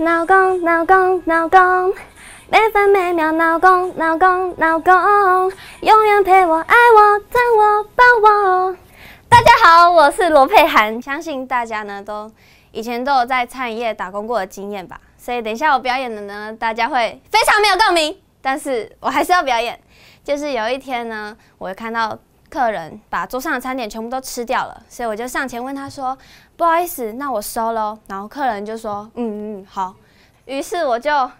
老公，老公，老公，每分每秒老公，老公，老公，永远陪我爱我疼我抱我。大家好，我是罗佩涵，相信大家呢都以前都有在餐饮业打工过的经验吧，所以等一下我表演的呢，大家会非常没有共鸣，但是我还是要表演。就是有一天呢，我看到。客人把桌上的餐点全部都吃掉了，所以我就上前问他说：“不好意思，那我收喽。”然后客人就说：“嗯嗯，好。”于是我就，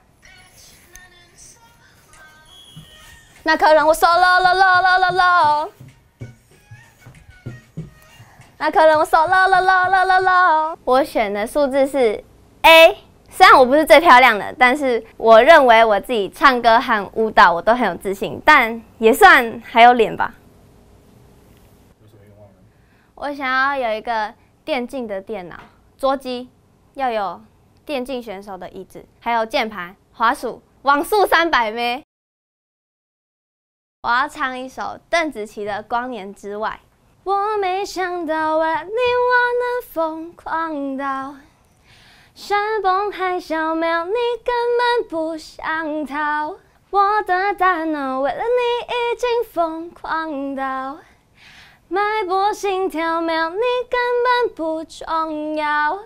那客人我收喽喽喽。那客人我收喽喽喽喽喽喽。我选的数字是 A，虽然我不是最漂亮的，但是我认为我自己唱歌和舞蹈我都很有自信，但也算还有脸吧。我想要有一个电竞的电脑桌机，要有电竞选手的椅子，还有键盘、滑鼠、网速三百咩我要唱一首邓紫棋的《光年之外》。我没想到为了你我能疯狂到山崩海啸，没有你根本不想逃。我的大脑为了你已经疯狂到。脉搏心跳，没有你根本不重要。